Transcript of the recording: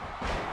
you